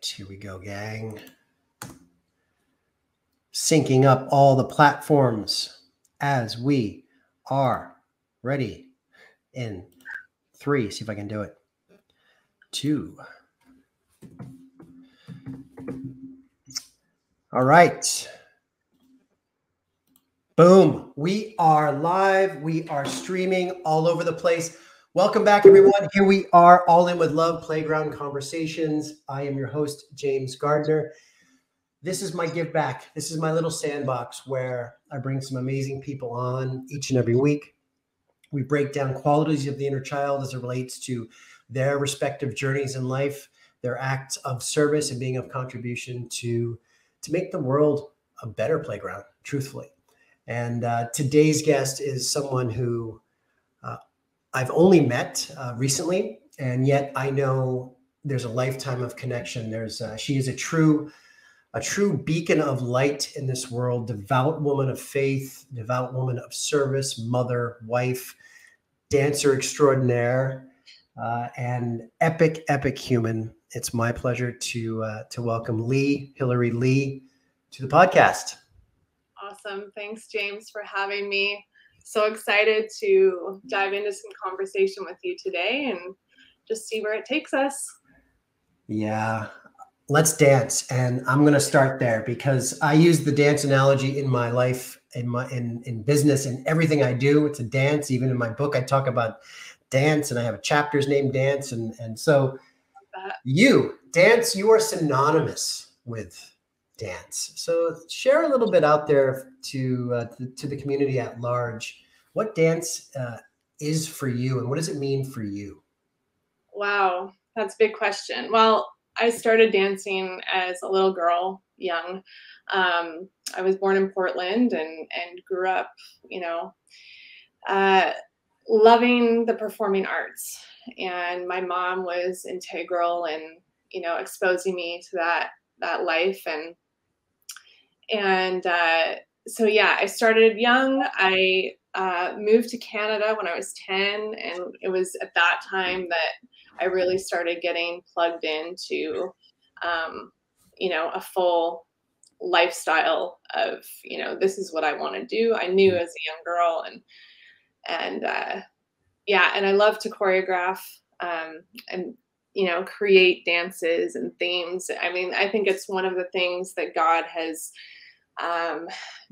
right, here we go, gang. Syncing up all the platforms as we are ready in three. See if I can do it. Two. All right. Boom. We are live. We are streaming all over the place. Welcome back, everyone. Here we are, All In With Love Playground Conversations. I am your host, James Gardiner. This is my give back. This is my little sandbox where I bring some amazing people on each and every week. We break down qualities of the inner child as it relates to their respective journeys in life, their acts of service and being of contribution to, to make the world a better playground, truthfully. And uh, today's guest is someone who I've only met uh, recently, and yet I know there's a lifetime of connection. There's uh, she is a true a true beacon of light in this world, devout woman of faith, devout woman of service, mother, wife, dancer extraordinaire, uh, and epic, epic human. It's my pleasure to uh, to welcome Leigh Hillary Lee to the podcast. Awesome. Thanks, James, for having me so excited to dive into some conversation with you today and just see where it takes us. Yeah, let's dance. And i'm going to start there because i use the dance analogy in my life in my in, in business and everything i do. It's a dance. Even in my book i talk about dance and i have a chapters named dance. And and so you dance you are synonymous with dance. So share a little bit out there to uh, to, to, the community at large. What dance uh, is for you, and what does it mean for you? Wow, that's a big question. Well, I started dancing as a little girl, young. Um, I was born in Portland and and grew up, you know, uh, loving the performing arts. And my mom was integral in, you know, exposing me to that that life and and uh, so yeah, I started young. I uh, moved to Canada when I was 10, and it was at that time that I really started getting plugged into, um, you know, a full lifestyle of, you know, this is what I want to do. I knew as a young girl, and and uh, yeah, and I love to choreograph um, and you know create dances and themes. I mean, I think it's one of the things that God has um,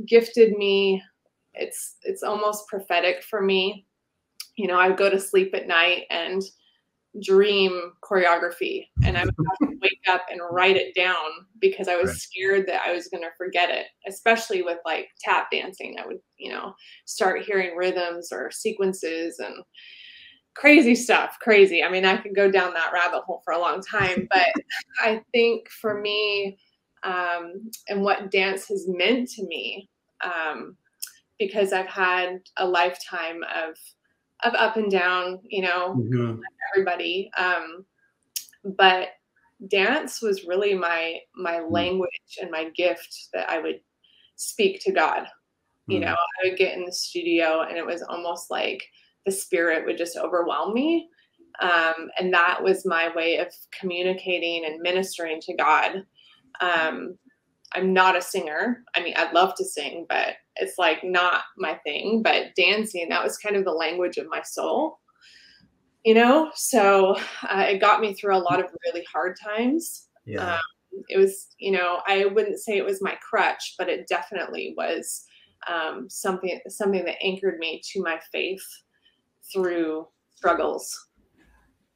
gifted me. It's it's almost prophetic for me. You know, I would go to sleep at night and dream choreography, and I would have to wake up and write it down because I was right. scared that I was going to forget it. Especially with like tap dancing, I would you know start hearing rhythms or sequences and crazy stuff crazy i mean i could go down that rabbit hole for a long time but i think for me um, and what dance has meant to me um, because I've had a lifetime of of up and down, you know, mm-hmm. everybody. Um, but dance was really my my mm. language and my gift that I would speak to God. Mm-hmm. You mm. know, I would get in the studio and it was almost like the spirit would just overwhelm me. Um, and that was my way of communicating and ministering to God um, I'm not a singer. I mean, I'd love to sing, but it's like not my thing. But dancing, that was kind of the language of my soul, you know? So uh, it got me through a lot of really hard times. Yeah. Um, it was, you know, I wouldn't say it was my crutch, but it definitely was um, something something that anchored me to my faith through struggles.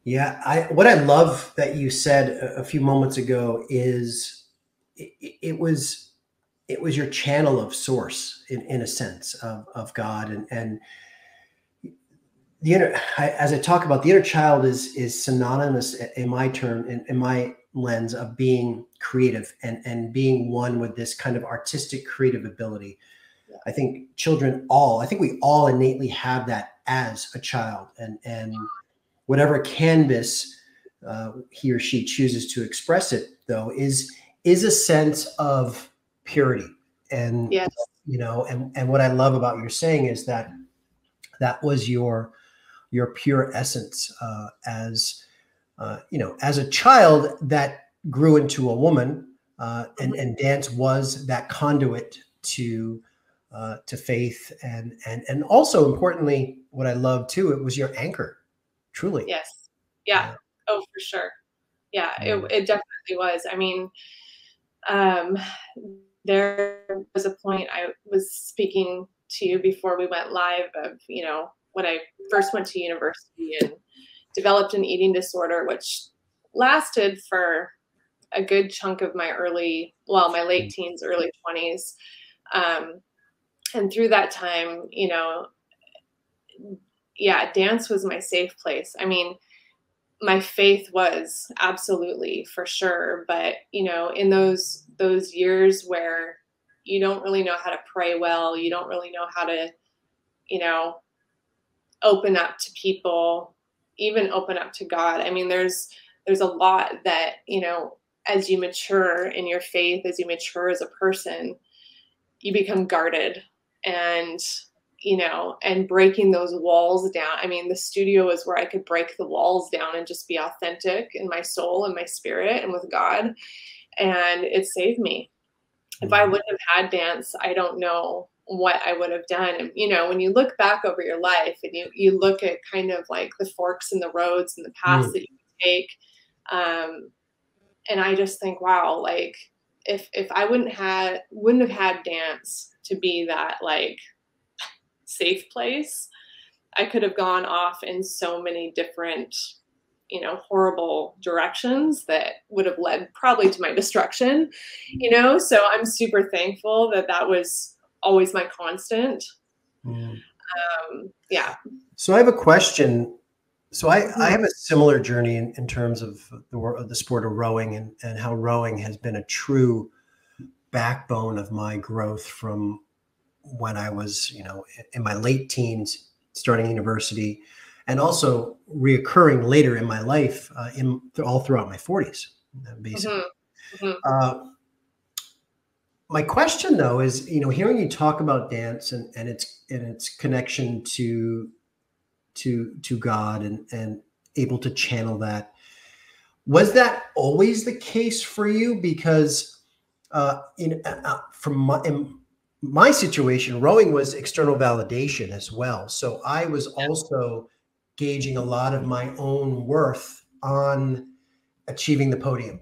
Yeah, I what I love that you said a, a few moments ago is it, it was it was your channel of source in, in a sense of, of God and and the inner as I talk about the inner child is is synonymous in my term in, in my lens of being creative and and being one with this kind of artistic creative ability. Yeah. I think children all I think we all innately have that as a child and and whatever canvas uh, he or she chooses to express it though is is a sense of purity and yes. you know and and what i love about your saying is that that was your your pure essence uh, as uh, you know as a child that grew into a woman, uh, and and dance was that conduit to uh, to faith, and and and also importantly, what I love too, it was your anchor, truly. Yes. Yeah. yeah. Oh, for sure. Yeah, it, it definitely was. I mean, um, there was a point I was speaking to you before we went live of, you know, when I first went to university and developed an eating disorder, which lasted for a good chunk of my early, well, my late mm. teens, early 20s. Um, and through that time, you know, yeah, dance was my safe place. I mean, my faith was absolutely for sure, but you know, in those those years where you don't really know how to pray well, you don't really know how to, you know, open up to people, even open up to God. I mean, there's there's a lot that, you know, as you mature in your faith, as you mature as a person, you become guarded and you know, and breaking those walls down. I mean, the studio is where I could break the walls down and just be authentic in my soul and my spirit and with God. And it saved me. If I mm-hmm. wouldn't have had dance, I don't know what I would have done. And you know, when you look back over your life and you you look at kind of like the forks in the roads and the paths mm. that you take, um, and I just think, wow, like if if I wouldn't had wouldn't have had dance to be that like safe place, I could have gone off in so many different you know horrible directions that would have led probably to my destruction you know so i'm super thankful that that was always my constant mm. um, yeah so i have a question so I, I mm-hmm. have a similar journey in, in terms of the, the sport of rowing and, and how rowing has been a true backbone of my growth from when I was, you know, in my late teens, starting university, and also reoccurring later in my life, uh, in all throughout my 40s, basically. Mm-hmm. Mm-hmm. Uh, my question, though, is you know, hearing you talk about dance and, and its and its connection to to to God and and able to channel that. Was that always the case for you? Because uh, in uh, uh from my in, my situation, rowing was external validation as well. So I was also gauging a lot of my own worth on achieving the podium,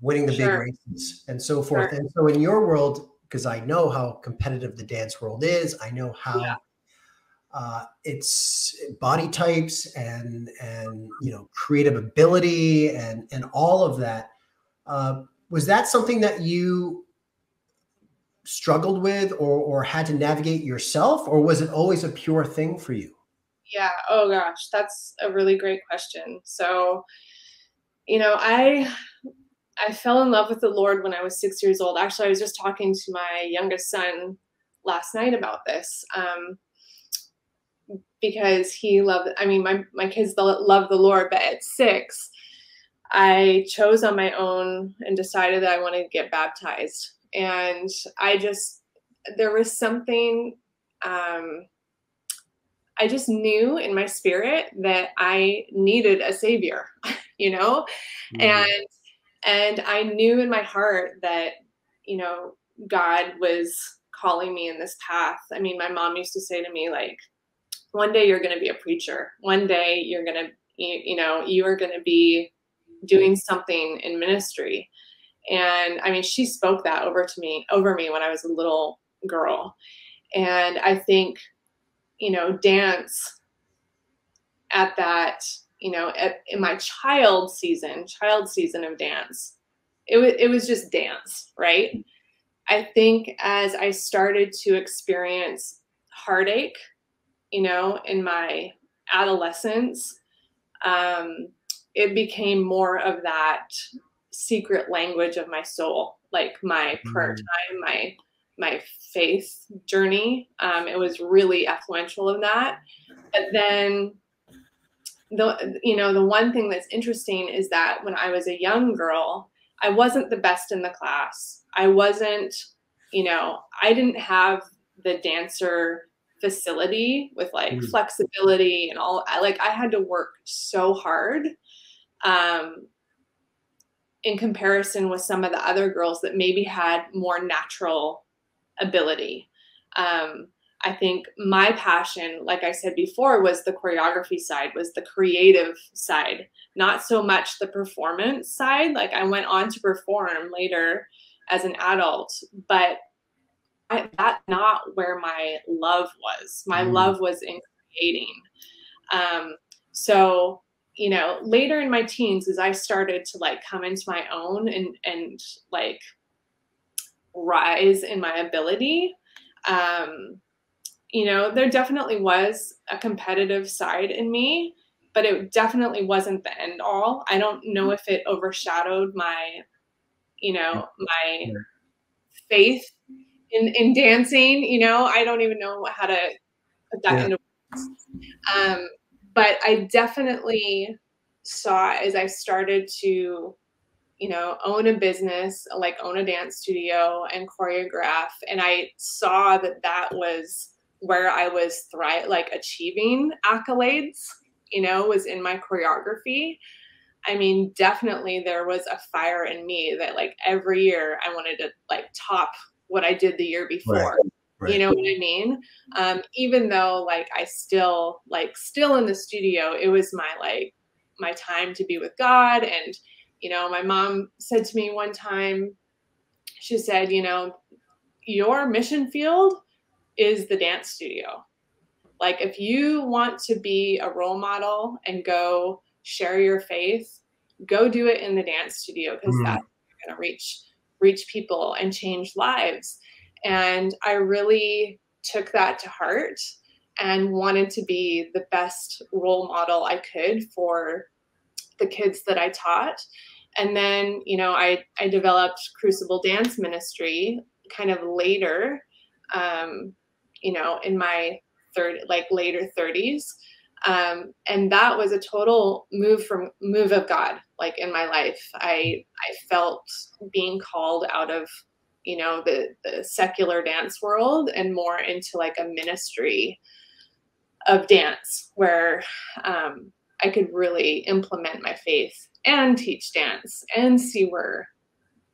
winning the sure. big races, and so forth. Sure. And so in your world, because I know how competitive the dance world is, I know how yeah. uh, it's body types and and you know creative ability and and all of that. Uh, was that something that you struggled with or or had to navigate yourself or was it always a pure thing for you? Yeah. Oh gosh. That's a really great question. So you know i i fell in love with the lord when i was six years old. Actually i was just talking to my youngest son last night about this um, because he loved i mean my, my kids love the lord but at six i chose on my own and decided that i wanted to get baptized and I just there was something um, I just knew in my spirit that I needed a savior, you know, mm. and and I knew in my heart that you know God was calling me in this path. I mean, my mom used to say to me like, one day you're going to be a preacher. One day you're going to you, you know you are going to be doing something in ministry and I mean, she spoke that over to me, over me when I was a little girl. And I think, you know, dance at that, you know, at, in my child season, child season of dance, it was, it was just dance, right? I think as I started to experience heartache, you know, in my adolescence, um, it became more of that secret language of my soul, like my prayer mm. time, my my faith journey. Um, it was really influential of that. But then the you know the one thing that's interesting is that when I was a young girl, I wasn't the best in the class. I wasn't, you know, I didn't have the dancer facility with like mm. flexibility and all. I like I had to work so hard um, in comparison with some of the other girls that maybe had more natural ability. Um, I think my passion, like I said before, was the choreography side, was the creative side, not so much the performance side. Like I went on to perform later as an adult, but I, that's not where my love was. My mm. love was in creating. Um, so, you know, later in my teens, as I started to like come into my own and and like rise in my ability, um, you know, there definitely was a competitive side in me, but it definitely wasn't the end all. I don't know if it overshadowed my, you know, my faith in in dancing. You know, I don't even know how to put that yeah. into. Um, but I definitely saw as I started to, you know, own a business, like own a dance studio and choreograph, and I saw that that was where I was thrive like achieving accolades, you know, was in my choreography. I mean, definitely there was a fire in me that like every year I wanted to like top what I did the year before. Right. Right. You know what I mean? Um, even though like I still like still in the studio, it was my like my time to be with God. And, you know, my mom said to me one time, she said, you know, your mission field is the dance studio. Like if you want to be a role model and go share your faith, go do it in the dance studio because mm. that's going to reach reach people and change lives. And I really took that to heart and wanted to be the best role model I could for the kids that I taught. And then, you know, I, I developed Crucible Dance Ministry kind of later, um, you know, in my third, like later 30s. Um, and that was a total move from move of God, like in my life. I I felt being called out of you know the the secular dance world and more into like a ministry of dance where um, I could really implement my faith and teach dance and see where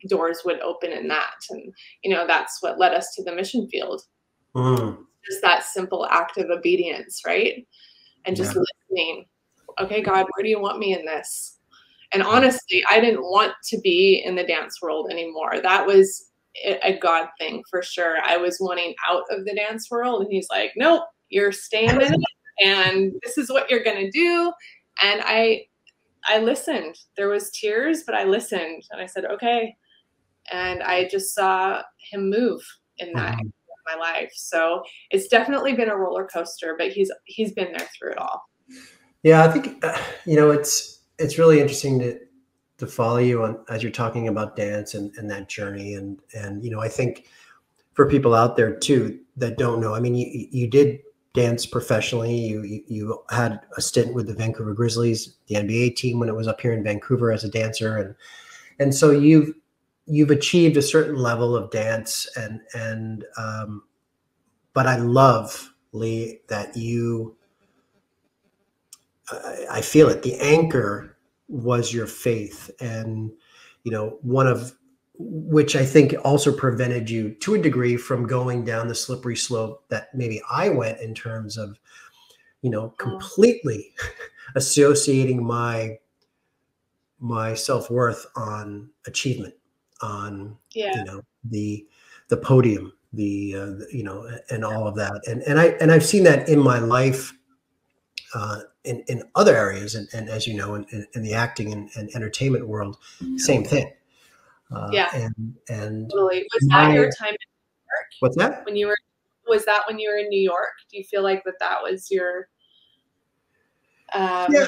doors would open in that. And you know that's what led us to the mission field. Mm. just that simple act of obedience right? And just yeah. listening. Okay god where do you want me in this? And honestly i didn't want to be in the dance world anymore. That was a God thing for sure. I was wanting out of the dance world, and he's like, "Nope, you're staying in it, and this is what you're gonna do." And I, I listened. There was tears, but I listened, and I said, "Okay." And I just saw him move in that mm-hmm. in my life. So it's definitely been a roller coaster, but he's he's been there through it all. Yeah, I think uh, you know it's it's really interesting to to follow you on as you're talking about dance and, and that journey. And and you know i think for people out there too that don't know i mean you you did dance professionally. You you had a stint with the vancouver grizzlies the nba team when it was up here in vancouver as a dancer. And and so you've you've achieved a certain level of dance and and um but i love leigh that you I, I feel it the anchor was your faith and you know one of which i think also prevented you to a degree from going down the slippery slope that maybe i went in terms of you know mm. completely associating my my self-worth on achievement on yeah. you know the the podium the, uh, the you know and all of that and and i and i've seen that in my life uh, in, in other areas, and, and as you know, in, in, in the acting and, and, entertainment world, same thing. Uh, yeah. And and totally. Was my, that your time in New York? What's that? When you were was that when you were in New York? Do you feel like that that was your um, yeah.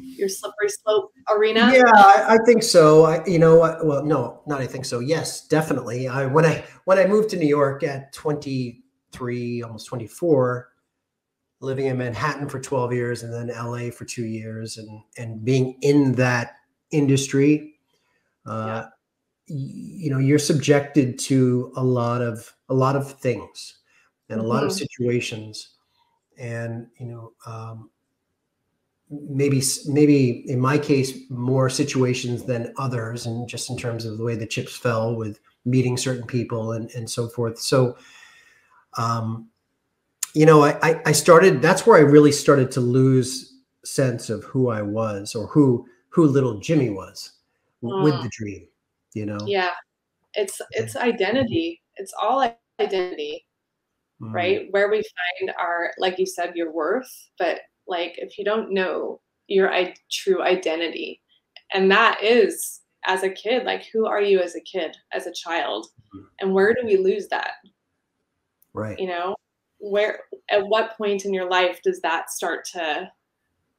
your slippery slope arena? Yeah, I, I think so. I, you know, I, well, no, not I think so. Yes, definitely. I when I when I moved to New York at 23, almost 24, living in Manhattan for 12 years and then LA for two years and and being in that industry, uh, yeah. you know, you're subjected to a lot of a lot of things and a mm-hmm. lot of mm-hmm. situations, and you know, um, maybe maybe in my case more situations than others and just in terms of the way the chips fell with meeting certain people and and so forth so um you know i i started that's where i really started to lose sense of who i was or who who little jimmy was mm. with the dream you know? Yeah. It's it's identity. It's all identity mm. right where we find our like you said your worth but like if you don't know your I- true identity and that is as a kid like who are you as a kid as a child? Mm-hmm. and where do we lose that? Right. You know where at what point in your life does that start to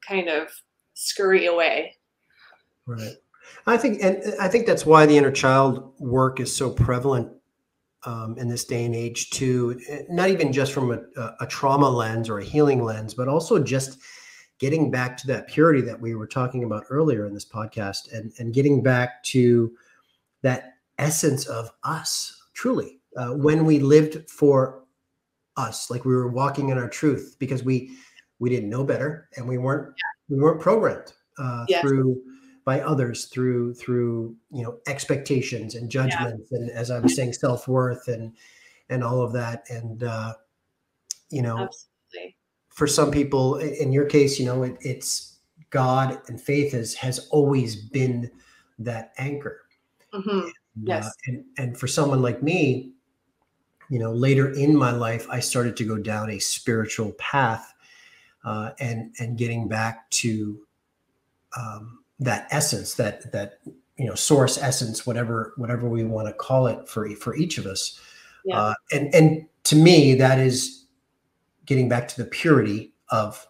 kind of scurry away? Right. I think and i think that's why the inner child work is so prevalent um, in this day and age too. Not even just from a, a, trauma lens or a healing lens but also just getting back to that purity that we were talking about earlier in this podcast and, and getting back to that essence of us truly. Uh, when we lived for us like we were walking in our truth because we we didn't know better and we weren't we weren't programmed uh, through by others through through you know expectations and judgments yeah. and as I was saying self worth and and all of that and uh, you know Absolutely. for some people in your case you know it, it's God and faith has has always been that anchor. Mm-hmm. And, uh, yes, uh, and and for someone like me, you know, later in my life, I started to go down a spiritual path, uh, and and getting back to um, that essence, that that you know source essence, whatever whatever we want to call it for for each of us. Yeah. Uh, and and to me, that is getting back to the purity of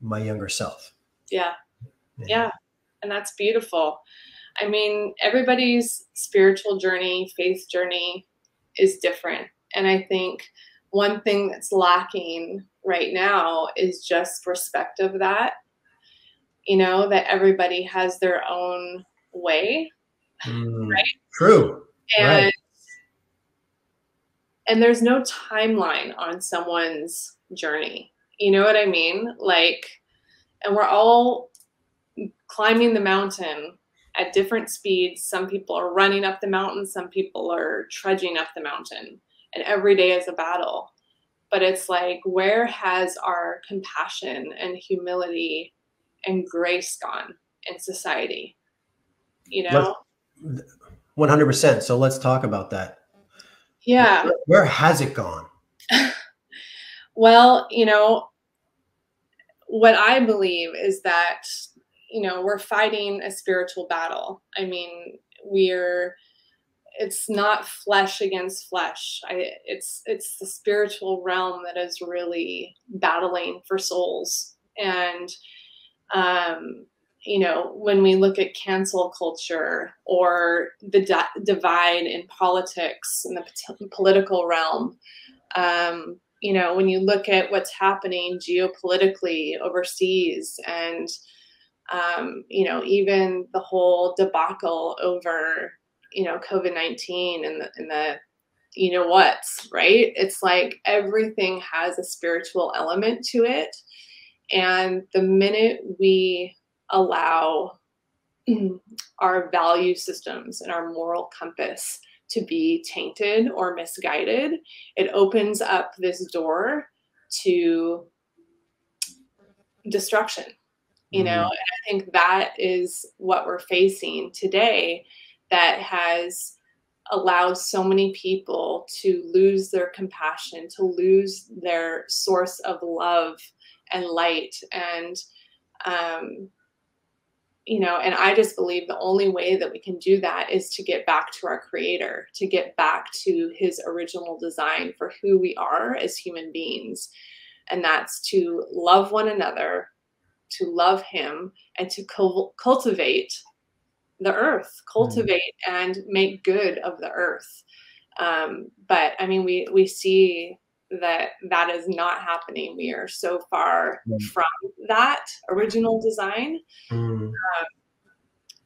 my younger self. Yeah. yeah. Yeah. And that's beautiful. I mean, everybody's spiritual journey, faith journey is different. And I think one thing that's lacking right now is just respect of that you know, that everybody has their own way. Mm, right? True. And right. and there's no timeline on someone's journey. You know what I mean? Like and we're all climbing the mountain at different speeds. Some people are running up the mountain, some people are trudging up the mountain. And every day is a battle. But it's like, where has our compassion and humility and grace gone in society you know let's, 100% so let's talk about that yeah where, where has it gone well you know what i believe is that you know we're fighting a spiritual battle. I mean we're it's not flesh against flesh. I, it's it's the spiritual realm that is really battling for souls. And um, you know, when we look at cancel culture or the di- divide in politics in the p- political realm, um, you know, when you look at what's happening geopolitically overseas and, um, you know, even the whole debacle over, you know, COVID 19 and the, and the, you know what's right? It's like everything has a spiritual element to it and the minute we allow our value systems and our moral compass to be tainted or misguided, it opens up this door to destruction. You know, mm-hmm. and I think that is what we're facing today that has allowed so many people to lose their compassion, to lose their source of love and light and um, you know and i just believe the only way that we can do that is to get back to our creator to get back to his original design for who we are as human beings and that's to love one another to love him and to cultivate the earth cultivate mm. and make good of the earth um, but i mean we we see that that is not happening. We are so far mm. from that original design. Mm. Um,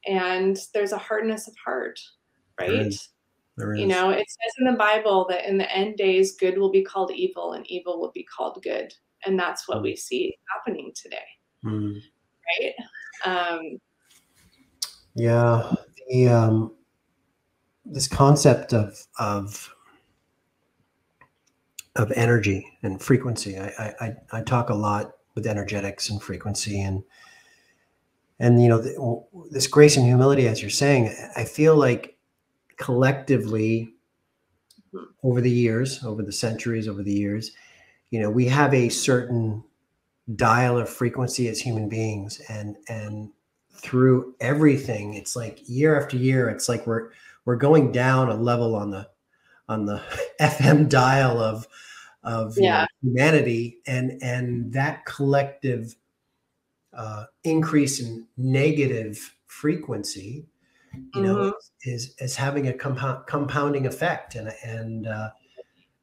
and there's a hardness of heart, right? There is. There is. You know, it says in the Bible that in the end days, good will be called evil and evil will be called good. And that's what mm. we see happening today. Mm. right? Um, yeah, the um, this concept of of of energy and frequency. I, I I talk a lot with energetics and frequency and and you know the, this grace and humility, as you're saying. I feel like collectively hmm. over the years, over the centuries, over the years, you know, we have a certain dial of frequency as human beings, and and through everything, it's like year after year, it's like we're we're going down a level on the on the FM dial of of yeah. know, humanity, and and that collective uh, increase in negative frequency, you mm-hmm. know, is is having a compound compounding effect, and and uh,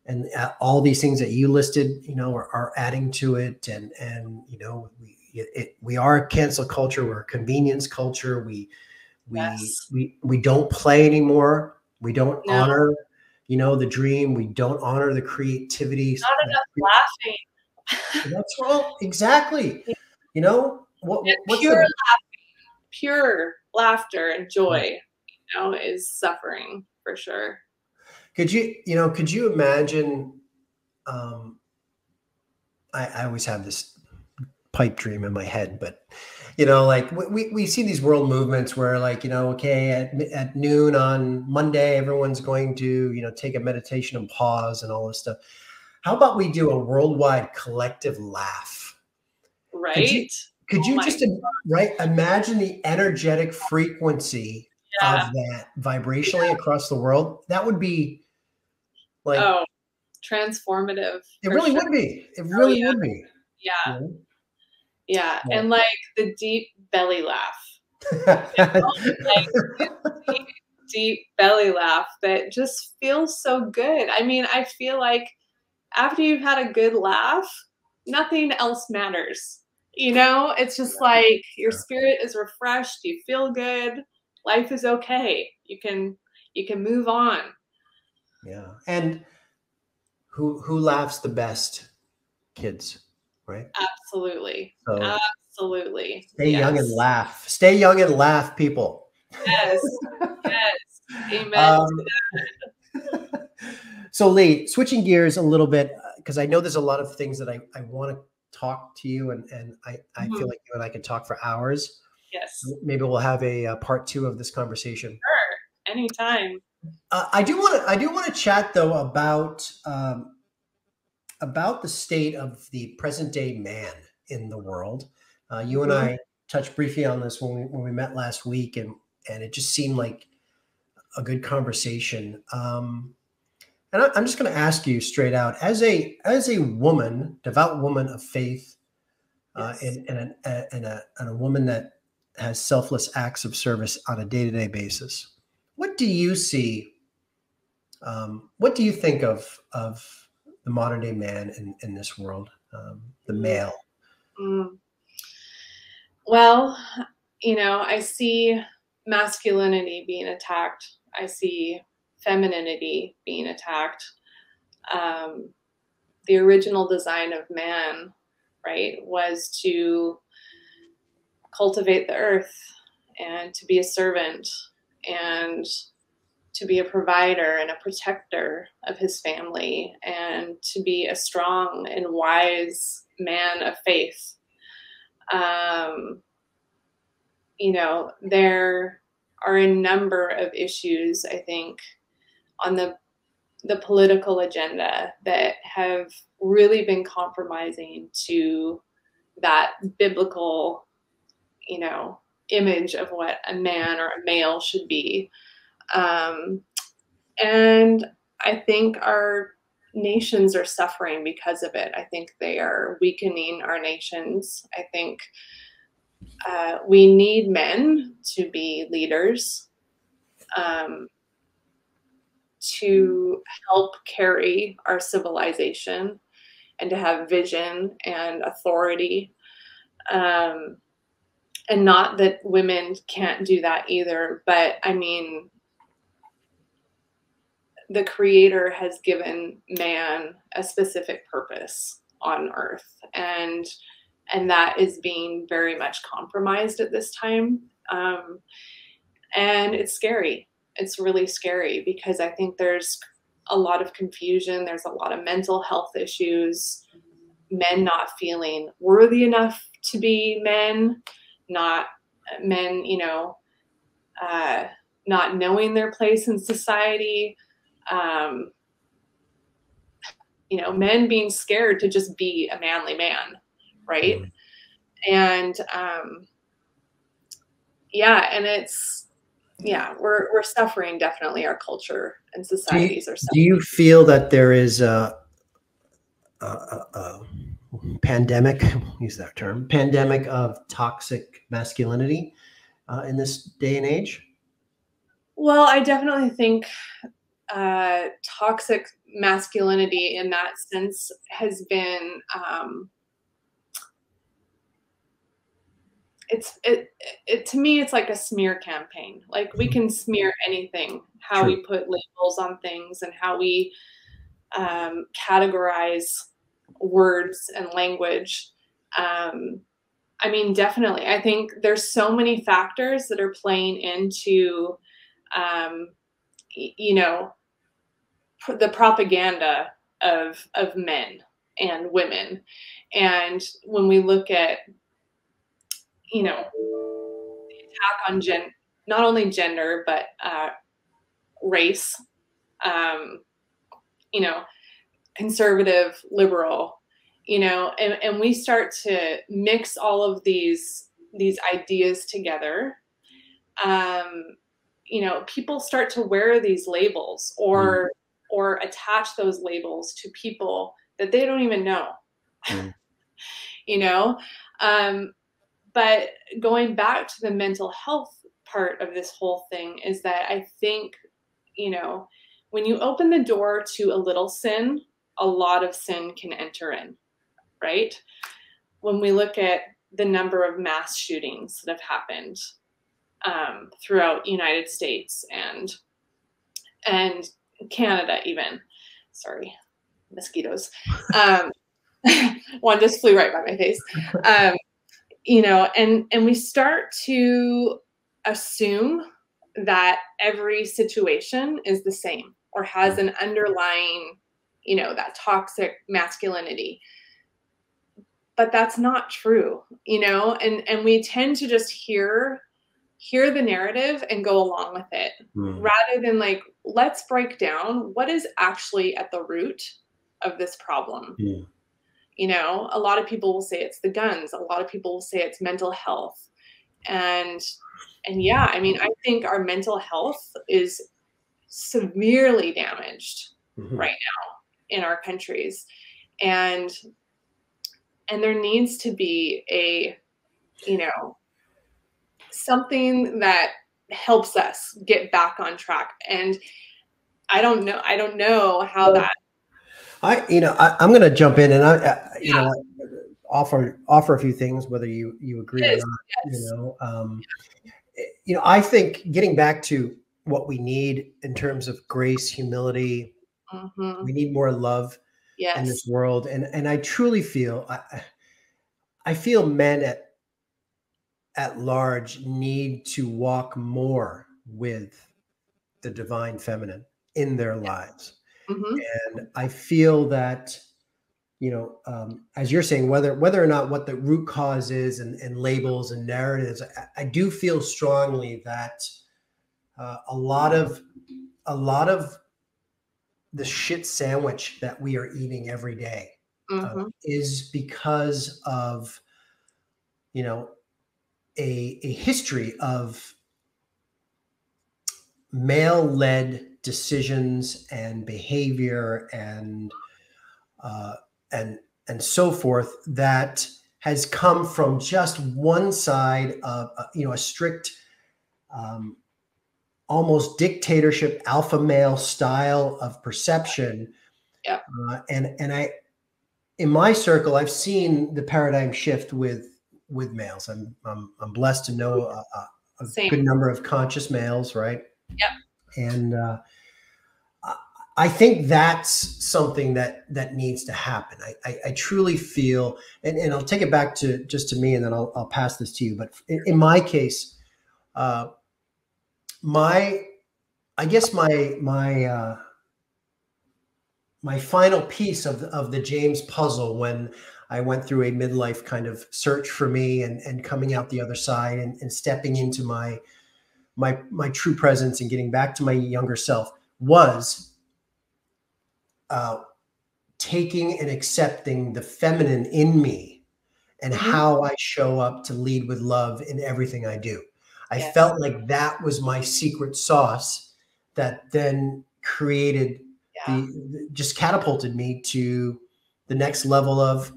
and uh, all these things that you listed, you know, are, are adding to it, and and you know, we it, we are a cancel culture, we're a convenience culture, we we yes. we we don't play anymore, we don't no. honor you know the dream. We don't honor the creativity. Not enough laughing. That's wrong. Exactly. You know what, pure the... laughing pure laughter and joy you know is suffering for sure could you you know could you imagine um i i always have this pipe dream in my head but you know, like we, we see these world movements where like, you know, okay, at, at noon on Monday, everyone's going to, you know, take a meditation and pause and all this stuff. How about we do a worldwide collective laugh? Right. Could you, could oh you just, God. right, imagine the energetic frequency yeah. of that vibrationally yeah. across the world? That would be like, oh, transformative. It really sure. would be. It oh, really oh, yeah. would be. Yeah. Know? Yeah. yeah. And like the deep belly laugh. like deep, deep belly laugh that just feels so good. I mean, I feel like after you've had a good laugh, nothing else matters. You know, it's just like your spirit is refreshed, you feel good, life is okay. You can you can move on. Yeah. And who who laughs the best? Kids right? Absolutely. So Absolutely. Stay yes. young and laugh. Stay young and laugh, people. Yes. yes. Amen. Um, so, Leigh, switching gears a little bit, because uh, I know there's a lot of things that I, I want to talk to you, and, and I, I mm-hmm. feel like you and I can talk for hours. Yes. Maybe we'll have a, a uh, part two of this conversation. Sure. Anytime. Uh, I do want to. I do want to chat though about um, about the state of the present day man in the world. Uh, you and mm-hmm. I touched briefly on this when we when we met last week, and and it just seemed like a good conversation. Um, and I, am just going to ask you straight out, as a as a woman, devout woman of faith, uh, yes. and and a, and a and a woman that has selfless acts of service on a day to day basis, what do you see? Um, what do you think of of the modern day man in, in this world, um, the mm. male? Mm. Well, you know, I see masculinity being attacked. I see femininity being attacked. Um, the original design of man, right, was to cultivate the earth and to be a servant and to be a provider and a protector of his family and to be a strong and wise man of faith. Um, you know, there are a number of issues, I think, on the the political agenda that have really been compromising to that biblical, you know, image of what a man or a male should be. Um, and I think our nations are suffering because of it. I think they are weakening our nations. I think uh, we need men to be leaders, um, to help carry our civilization, and to have vision and authority. Um, and not that women can't do that either, but I mean, the creator has given man a specific purpose on earth and and that is being very much compromised at this time. Um, and it's scary. It's really scary because I think there's a lot of confusion. There's a lot of mental health issues, men not feeling worthy enough to be men, not men, you know, uh, not knowing their place in society. Um, you know, men being scared to just be a manly man, right? Mm-hmm. And um, yeah, and it's yeah, we're we're suffering definitely. Our culture and societies do you, are. Suffering. Do you feel that there is a, a, a, a pandemic? Use that term. Pandemic of toxic masculinity uh, in this day and age. Well, I definitely think uh, toxic masculinity in that sense has been um, it's it, it to me it's like a smear campaign like we can smear anything how True. we put labels on things and how we um, categorize words and language. Um, i mean definitely. I think there's so many factors that are playing into um, you know the propaganda of of men and women. And when we look at you know the attack on gen not only gender but uh, race um, you know conservative liberal you know and, and we start to mix all of these these ideas together um, you know people start to wear these labels or mm or attach those labels to people that they don't even know. Mm. you know? Um, but going back to the mental health part of this whole thing is that I think, you know, when you open the door to a little sin, a lot of sin can enter in, right? When we look at the number of mass shootings that have happened um, throughout United States and and Canada, even. Sorry, mosquitoes. Um, one just flew right by my face. Um, you know, and and we start to assume that every situation is the same or has an underlying, you know, that toxic masculinity. But that's not true, you know, and and we tend to just hear hear the narrative and go along with it mm. rather than like let's break down what is actually at the root of this problem mm. you know a lot of people will say it's the guns a lot of people will say it's mental health and and yeah i mean i think our mental health is severely damaged mm-hmm. right now in our countries and and there needs to be a you know something that helps us get back on track. And I don't know, I don't know how that. I, you know, I, am going to jump in and I, I you yeah. know, offer offer a few things, whether you you agree yes, or not. Yes. You know, um, you know, I think getting back to what we need in terms of grace, humility, mm-hmm. we need more love yes. in this world, and and I truly feel I, I feel men at at large need to walk more with the divine feminine in their lives. Mm-hmm. And I feel that, you know, um, as you're saying, whether whether or not what the root cause is and, and labels and narratives, I, I, do feel strongly that uh, a lot of a lot of the shit sandwich that we are eating every day uh, mm-hmm. uh, is because of you know a, a history of male led decisions and behavior and uh, and and so forth that has come from just one side of uh, you know a strict um, almost dictatorship alpha male style of perception yeah. Uh, and and i in my circle i've seen the paradigm shift with with males. I'm I'm, I'm blessed to know a, a good number of conscious males, right? Yeah. And uh, I think that's something that that needs to happen. I, I, I, truly feel, and, and I'll take it back to just to me, and then I'll, I'll pass this to you. But in, in my case, uh, my, I guess my my uh, my final piece of of the James puzzle when I went through a midlife kind of search for me and and coming out the other side and, and stepping into my my my true presence and getting back to my younger self was uh, taking and accepting the feminine in me and mm-hmm. how I show up to lead with love in everything I do. I yes. felt like that was my secret sauce that then created yeah. the just catapulted me to the next level of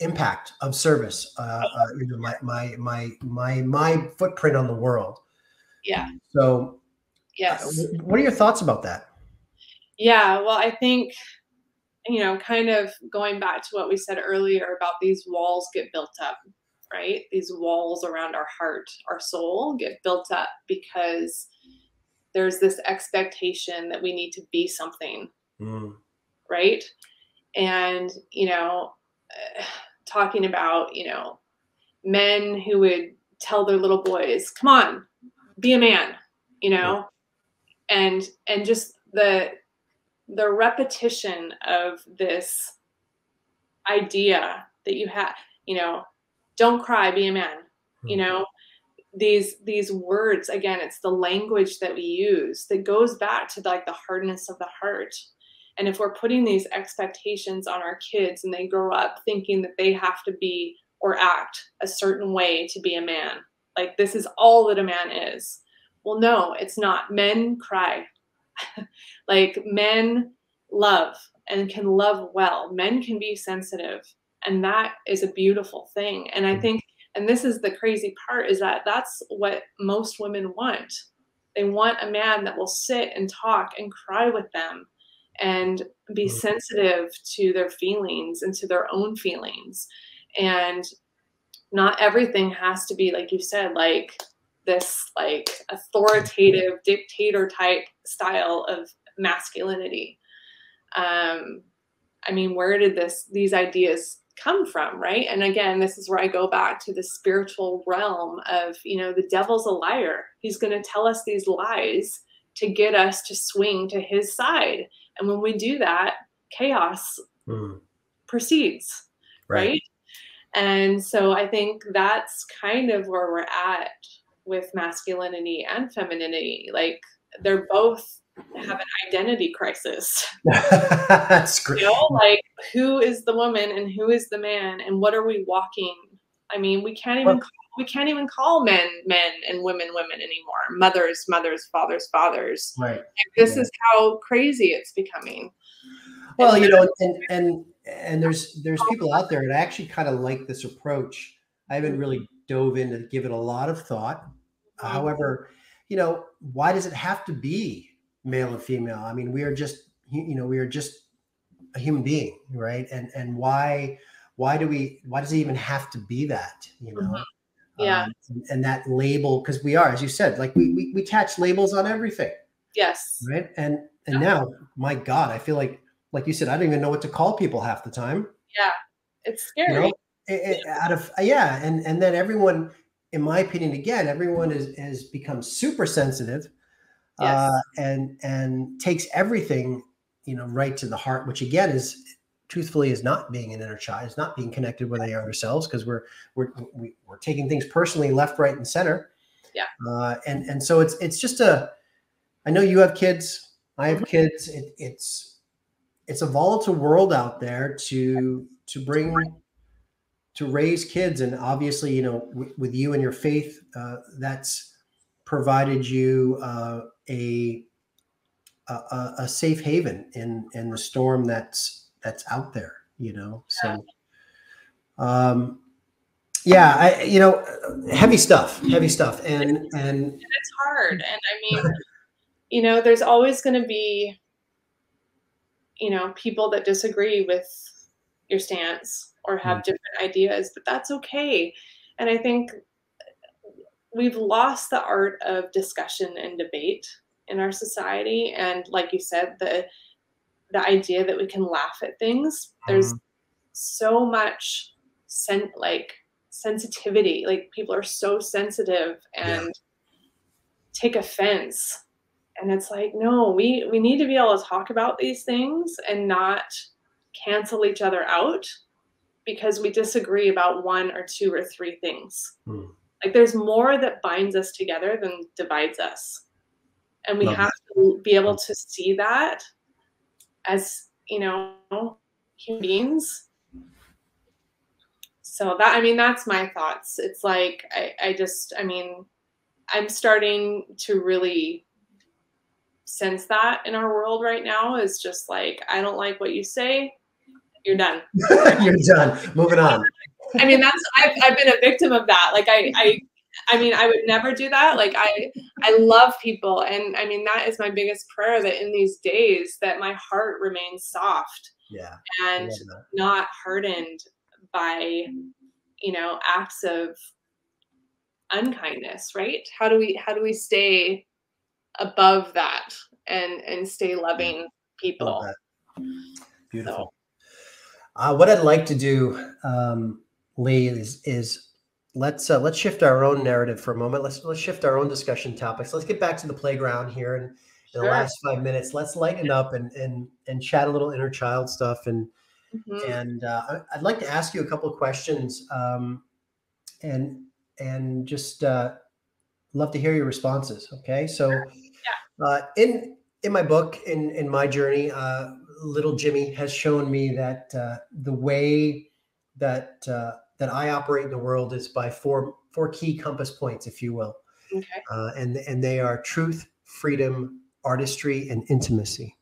impact of service uh, uh, you know my my my my my footprint on the world. Yeah. So uh, yes. uh, what are your thoughts about that? Yeah, well, I think, you know, kind of going back to what we said earlier about these walls get built up, right? These walls around our heart, our soul get built up because there's this expectation that we need to be something, mm. right? And, you know, talking about, you know, men who would tell their little boys, come on, be a man, you know, yeah. and, and just the, the repetition of this idea that you have, you know, don't cry, be a man, mm-hmm. you hmm. know, these these words again it's the language that we use that goes back to like the hardness of the heart and if we're putting these expectations on our kids and they grow up thinking that they have to be or act a certain way to be a man like this is all that a man is well no it's not men cry like men love and can love well. Men can be sensitive, and that is a beautiful thing. And I mm-hmm. think, and this is the crazy part, is that that's what most women want. They want a man that will sit and talk and cry with them and be mm-hmm. sensitive to their feelings and to their own feelings. And not everything has to be, like you said, like this like authoritative dictator type style of masculinity um, i mean where did this these ideas come from right and again this is where i go back to the spiritual realm of you know the devil's a liar he's going to tell us these lies to get us to swing to his side and when we do that chaos mm. proceeds right. right and so i think that's kind of where we're at with masculinity and femininity. Like they're both have an identity crisis. That's great. You know, like who is the woman and who is the man and what are we walking? I mean, we can't even call, we can't even call men men and women women anymore. Mothers, mothers, fathers, fathers. Right. Like, this yeah. is how crazy it's becoming. Well, and, you know, and and and there's there's people out there and I actually kind of like this approach. I haven't really dove in to give it a lot of thought Mm-hmm. However, you know, why does it have to be male and female? I mean, we are just, you know, we are just a human being, right? And and why why do we why does it even have to be that? You know. Mm-hmm. Yeah. Um, and, and, that label, because we are, as you said, like we, we we attach labels on everything. Yes. Right. And and yeah. now, my God, I feel like like you said, I don't even know what to call people half the time. Yeah. It's scary. You know? it, it, out of yeah, and and then everyone in my opinion, again, everyone is, has become super sensitive yes. uh, and and takes everything, you know, right to the heart, which again is truthfully is not being an inner child, is not being connected with our younger selves because we're we're we, are we are taking things personally left, right, and center. Yeah. Uh, and and so it's it's just a. I know you have kids. I have mm-hmm. kids. It, it's it's a volatile world out there to to bring to raise kids and obviously you know w- with you and your faith uh, that's provided you uh, a, a, a safe haven in in the storm that's that's out there you know so um yeah i you know heavy stuff heavy stuff and and it's hard and i mean you know there's always going to be you know people that disagree with your stance or have mm. different ideas, but that's okay. And I think we've lost the art of discussion and debate in our society. And like you said, the the idea that we can laugh at things. There's mm-hmm. so much sen- like sensitivity. Like people are so sensitive and yeah. take offense. And it's like, no, we we need to be able to talk about these things and not cancel each other out because we disagree about one or two or three things. Mm. Like there's more that binds us together than divides us. And we Love have to be able to see that as, you know, human beings. So that i mean that's my thoughts. It's like I, I just i mean i'm starting to really sense that in our world right now is just like i don't like what you say you're done. You're done. Moving on i mean that's I've, I've been a victim of that. Like i i I mean, I would never do that. Like I, I love people, and I mean that is my biggest prayer that in these days that my heart remains soft, yeah, and not hardened by you know acts of unkindness right? How do we how do we stay above that and and stay loving people? beautiful. So. uh, what i'd like to do um, leigh is is let's uh, let's shift our own narrative for a moment let's let's shift our own discussion topics let's get back to the playground here and in the last five minutes let's lighten up and and and chat a little inner child stuff and Mm-hmm. And uh, I'd like to ask you a couple of questions, um, and and just uh, love to hear your responses. Okay, so yeah. uh, in in my book, in in my journey, uh, little Jimmy has shown me that uh, the way that uh, that I operate in the world is by four four key compass points, if you will. Okay. and and they are truth, freedom, artistry, and intimacy.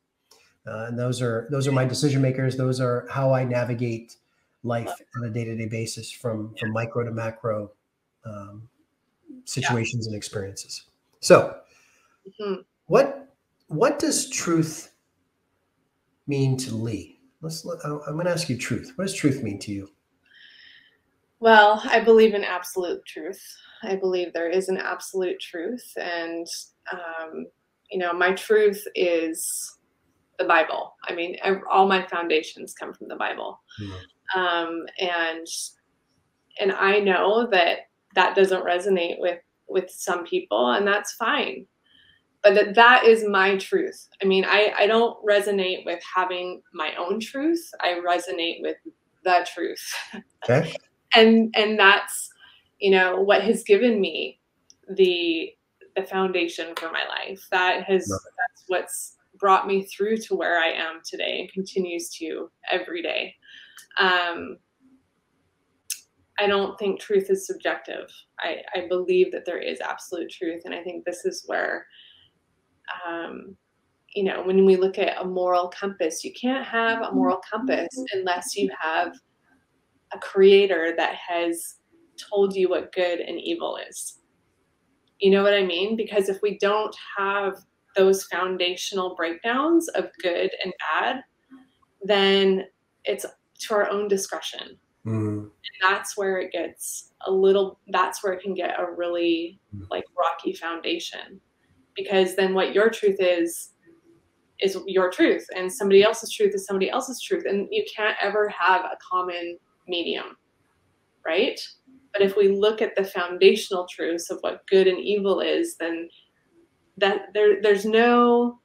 Uh, and those are those are my decision makers. Those are how I navigate life on a day to day basis, from from micro to macro um, situations yeah. and experiences. So, mm-hmm. what what does truth mean to Leigh? Let's. Let, I'm going to ask you truth. What does truth mean to you? Well, I believe in absolute truth. I believe there is an absolute truth, and um, you know, my truth is the Bible. I mean, all my foundations come from the Bible, mm-hmm. um, and and I know that that doesn't resonate with with some people, and that's fine. But that that is my truth. I mean, I I don't resonate with having my own truth. I resonate with the truth. Okay. and and that's you know what has given me the the foundation for my life. That has that's what's brought me through to where I am today and continues to every day. Um, I don't think truth is subjective. I, I, believe that there is absolute truth. And I think this is where, um, you know, when we look at a moral compass, you can't have a moral compass unless you have a creator that has told you what good and evil is. You know what I mean? Because if we don't have those foundational breakdowns of good and bad, then it's to our own discretion. Mm. And that's where it gets a little, that's where it can get a really mm. like rocky foundation. Because then what your truth is, is your truth, and somebody else's truth is somebody else's truth. And you can't ever have a common medium, right? But if we look at the foundational truths of what good and evil is, then that there there's no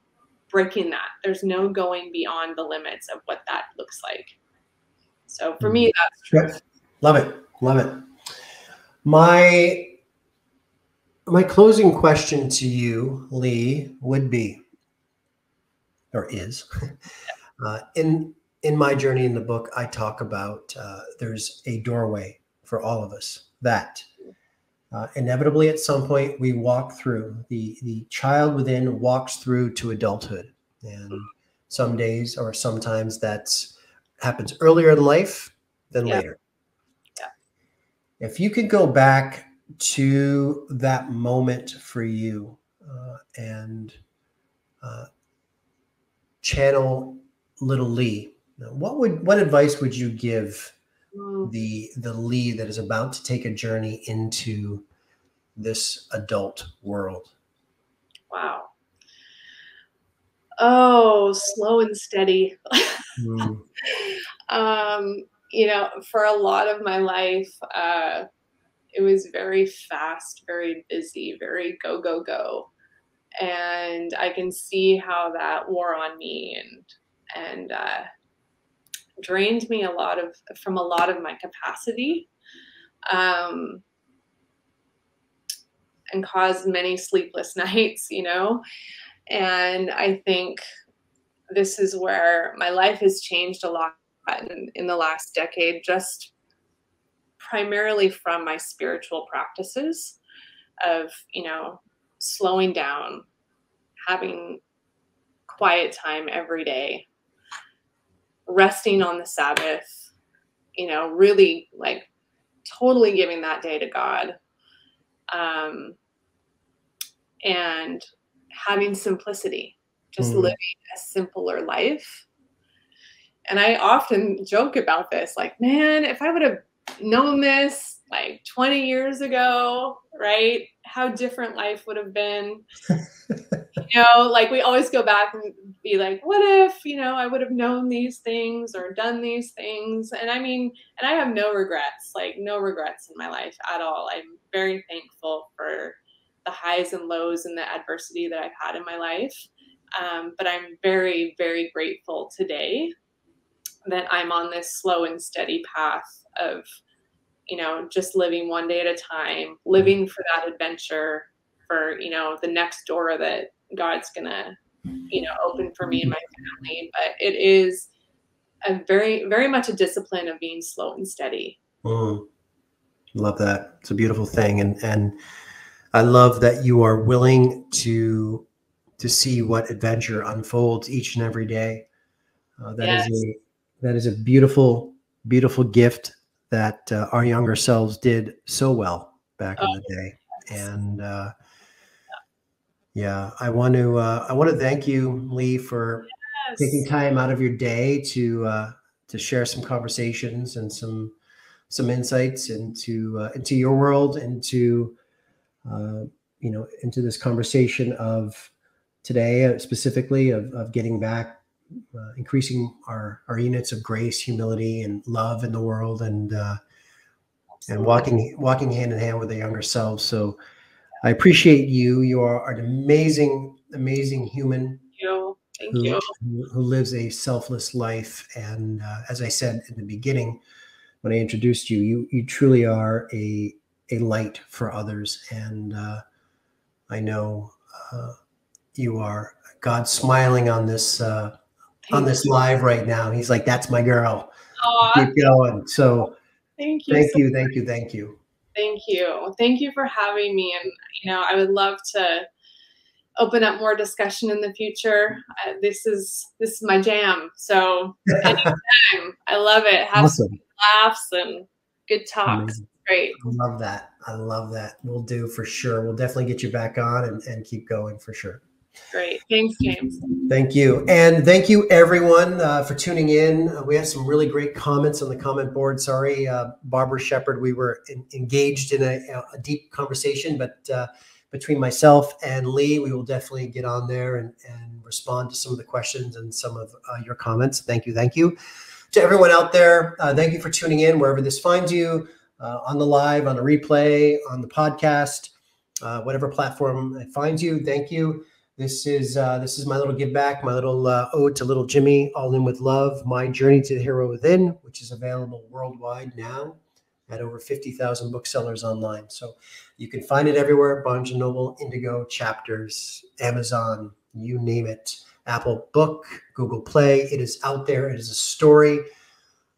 breaking that. There's no going beyond the limits of what that looks like. So for me, mm-hmm. that's true. Love it. Love it. My my closing question to you, Leigh, would be, or is, uh, in in my journey in the book, I talk about uh, there's a doorway for all of us that uh, inevitably, at some point, we walk through. the The child within walks through to adulthood, and some days or sometimes that's happens earlier in life than yeah. later. Yeah. If you could go back to that moment for you uh, and uh, channel little Leigh, what would what advice would you give Mm. the the Leigh that is about to take a journey into this adult world? Wow. Oh, slow and steady. mm. um, you know, for a lot of my life, uh, it was very fast, very busy, very go, go, go. And I can see how that wore on me and, and, uh, drained me a lot of, from a lot of my capacity. Um, and caused many sleepless nights, you know. And I think this is where my life has changed a lot in, in the last decade, just primarily from my spiritual practices of, you know, slowing down, having quiet time every day, resting on the Sabbath, you know, really like totally giving that day to God. Um, and having simplicity, just mm. living a simpler life. And I often joke about this like, man, if I would have known this like 20 years ago, right? How different life would have been. you know, like we always go back and be like, what if, you know, I would have known these things or done these things? And I mean, and I have no regrets, like no regrets in my life at all. I'm very thankful for the highs and lows and the adversity that I've had in my life. Um, but I'm very, very grateful today that I'm on this slow and steady path of, you know, just living one day at a time, living for that adventure, for, you know, the next door that God's going to, you know, open for me and my family. But it is a very, very much a discipline of being slow and steady. Mm. Love that. It's a beautiful thing. And, and, I love that you are willing to to see what adventure unfolds each and every day. Uh, that yes. is a that is a beautiful beautiful gift that uh, our younger selves did so well back oh, in the day. Yes. And uh, yeah, I want to uh, I want to thank you, Leigh, for yes. taking time out of your day to uh, to share some conversations and some some insights into uh, into your world, into uh, you know, into this conversation of today, uh, specifically of, of getting back, uh, increasing our, our units of grace, humility, and love in the world, and uh, and walking walking hand in hand with the younger selves. So I appreciate you. You are an amazing, amazing human. Thank you. Thank who, you. Who, lives a selfless life, and uh, as I said in the beginning, when I introduced you, you you truly are a a light for others. And uh, I know uh, you are God smiling on this uh, on this live right now. He's like, "That's my girl." Aww. Keep going. So, thank you. Thank so you. Thank you. Thank you. Thank you. Thank you for having me. And you know, I would love to open up more discussion in the future. Uh, this is this is my jam. So anytime, I love it. Have awesome. laughs and good talks. Amazing great. I love that. I love that. We'll do for sure. We'll definitely get you back on and, and keep going for sure. Great. Thanks, James. Thank you. And thank you, everyone, uh, for tuning in. Uh, we have some really great comments on the comment board. Sorry, uh, Barbara Shepard, we were in, engaged in a, a, deep conversation, but uh, between myself and Leigh, we will definitely get on there and, and respond to some of the questions and some of uh, your comments. Thank you. Thank you. To everyone out there, uh, thank you for tuning in wherever this finds you uh, on the live, on the replay, on the podcast, uh, whatever platform it finds you. Thank you. This is uh, this is my little give back, my little uh, ode to little Jimmy, all in with love. My journey to the hero within, which is available worldwide now at over fifty thousand booksellers online. So you can find it everywhere: Barnes and Noble, Indigo, Chapters, Amazon, you name it. Apple Book, Google Play. It is out there. It is a story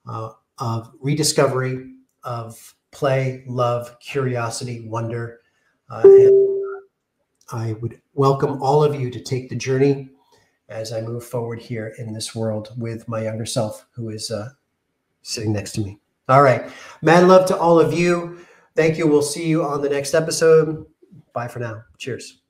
uh, of rediscovery of play, love, curiosity, wonder. Uh, and I would welcome all of you to take the journey as I move forward here in this world with my younger self who is uh, sitting next to me. All right. Mad love to all of you. Thank you. We'll see you on the next episode. Bye for now. Cheers.